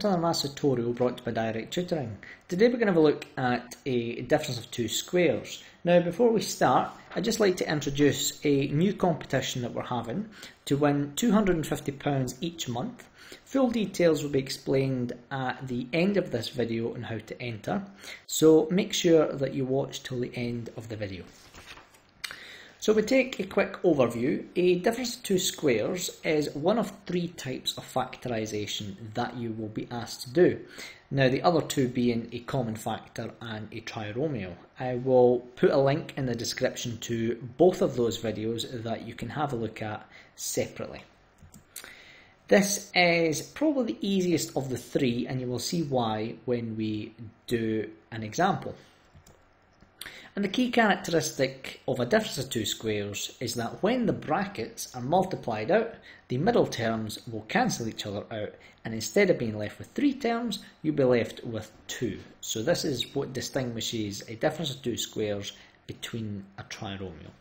Another maths tutorial brought to you by Direct Tutoring. Today we're going to have a look at a difference of two squares. Now before we start, I'd just like to introduce a new competition that we're having to win £250 each month. Full details will be explained at the end of this video on how to enter, so make sure that you watch till the end of the video. So we take a quick overview. A difference of two squares is one of three types of factorisation that you will be asked to do. Now the other two being a common factor and a trinomial. I will put a link in the description to both of those videos that you can have a look at separately. This is probably the easiest of the three and you will see why when we do an example. And the key characteristic of a difference of two squares is that when the brackets are multiplied out, the middle terms will cancel each other out, and instead of being left with three terms, you'll be left with two. So this is what distinguishes a difference of two squares between a trinomial.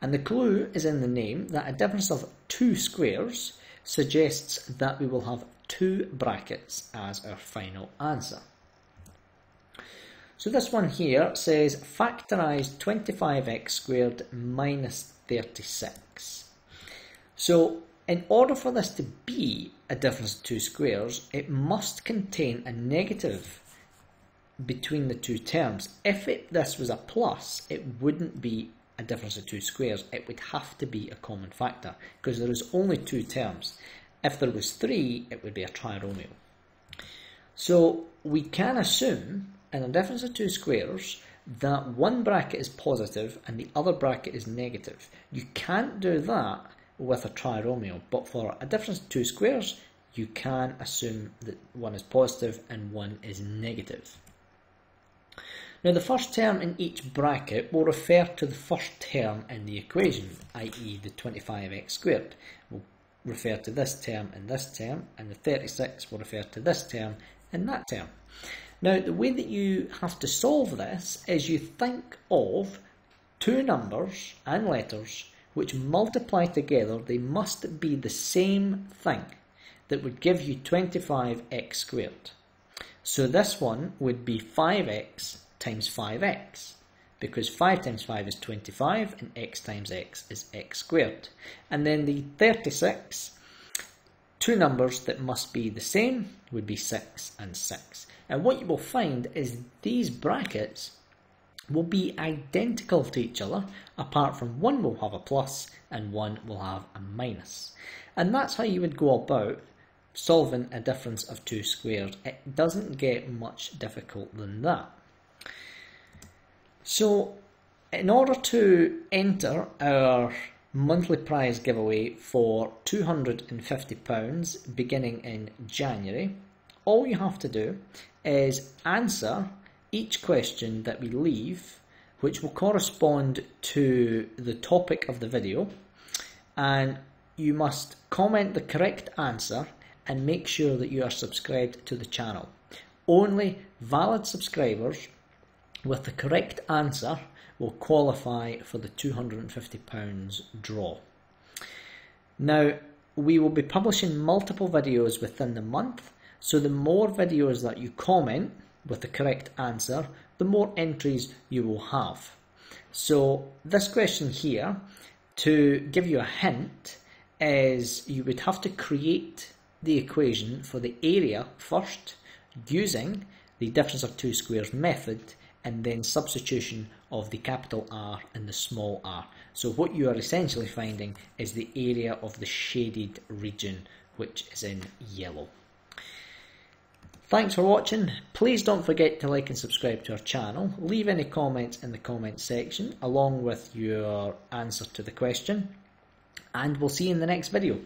And the clue is in the name that a difference of two squares suggests that we will have two brackets as our final answer. So this one here says factorise 25x squared minus 36. So in order for this to be a difference of two squares, it must contain a negative between the two terms. If it, this was a plus, it wouldn't be a difference of two squares. It would have to be a common factor because there is only two terms. If there was three, it would be a trinomial. So we can assume in a difference of two squares that one bracket is positive and the other bracket is negative. You can't do that with a trinomial, but for a difference of two squares, you can assume that one is positive and one is negative. Now the first term in each bracket will refer to the first term in the equation, i.e. the 25x squared. Will refer to this term and this term, and the 36 will refer to this term and that term. Now, the way that you have to solve this is you think of two numbers and letters which multiply together, they must be the same thing that would give you 25x squared. So this one would be 5x times 5x because 5 times 5 is 25 and x times x is x squared. And then the 36, two numbers that must be the same would be 6 and 6. And what you will find is these brackets will be identical to each other, apart from one will have a plus and one will have a minus. And that's how you would go about solving a difference of two squares. It doesn't get much difficult than that. So, in order to enter our monthly prize giveaway for £250 beginning in January, all you have to do is answer each question that we leave, which will correspond to the topic of the video, and you must comment the correct answer and make sure that you are subscribed to the channel. Only valid subscribers with the correct answer will qualify for the £250 draw. Now, we will be publishing multiple videos within the month so the more videos that you comment with the correct answer, the more entries you will have. So this question here, to give you a hint, is you would have to create the equation for the area first using the difference of two squares method and then substitution of the capital R and the small r. So what you are essentially finding is the area of the shaded region which is in yellow. Thanks for watching. Please don't forget to like and subscribe to our channel. Leave any comments in the comments section along with your answer to the question. And we'll see you in the next video.